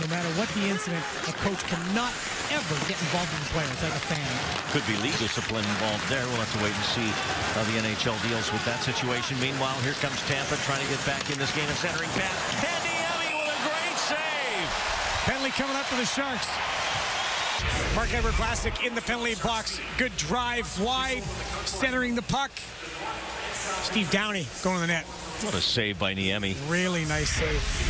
no matter what the incident, a coach cannot ever get involved in the players like a fan. Could be league discipline involved there. We'll have to wait and see how the NHL deals with that situation. Meanwhile, here comes Tampa trying to get back in this game. of centering pass. And with a great save. Penalty coming up for the Sharks. Marc-Edouard Vlasic in the penalty box. Good drive wide, centering the puck. Steve Downie going to the net. What a save by Niemi. Really nice save.